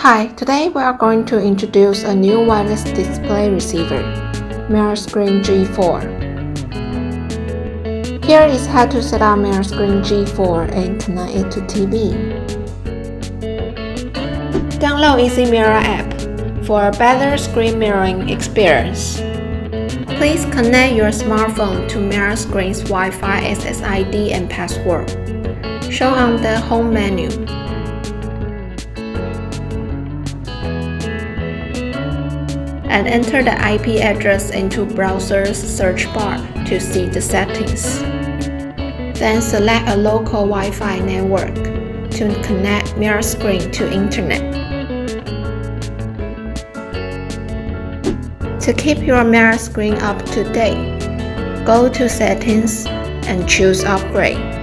Hi, today we are going to introduce a new wireless display receiver, MiraScreen G4. Here is how to set up MiraScreen G4 and connect it to TV. Download EZMira app for a better screen mirroring experience. Please connect your smartphone to MiraScreen's Wi-Fi SSID and password, shown on the home menu. And enter the IP address into browser's search bar to see the settings. Then select a local Wi-Fi network to connect MiraScreen to internet. To keep your MiraScreen up to date, go to Settings and choose Upgrade.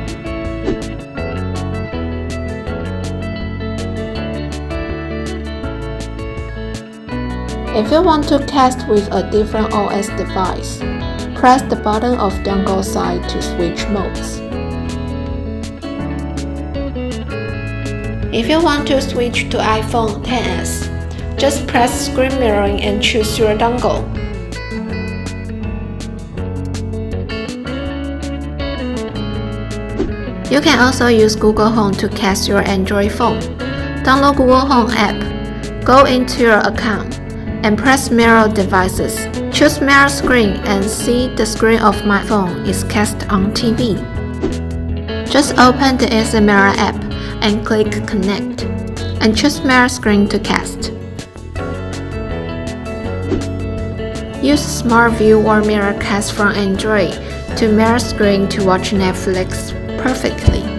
If you want to cast with a different OS device, press the button of dongle side to switch modes. If you want to switch to iPhone XS, just press screen mirroring and choose your dongle. You can also use Google Home to cast your Android phone. Download Google Home app, go into your account, and press mirror devices. Choose MiraScreen and see the screen of my phone is cast on TV. Just open the EZMira app and click connect and choose MiraScreen to cast. Use Smart View or Miracast from Android to MiraScreen to watch Netflix perfectly.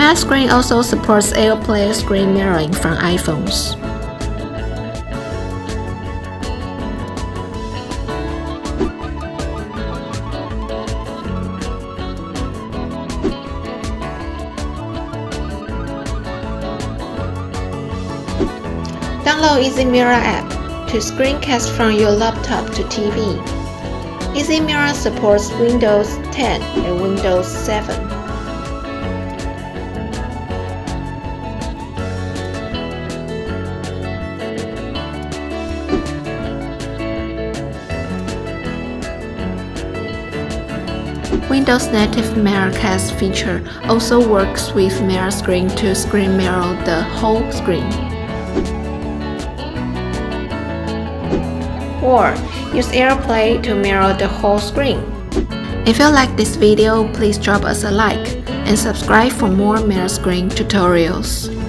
MiraScreen also supports AirPlay screen mirroring from iPhones. Download EZMira app to screencast from your laptop to TV. EZMira supports Windows 10 and Windows 7. Windows native Miracast feature also works with MiraScreen to screen mirror the whole screen. Or use AirPlay to mirror the whole screen. If you like this video, please drop us a like and subscribe for more MiraScreen tutorials.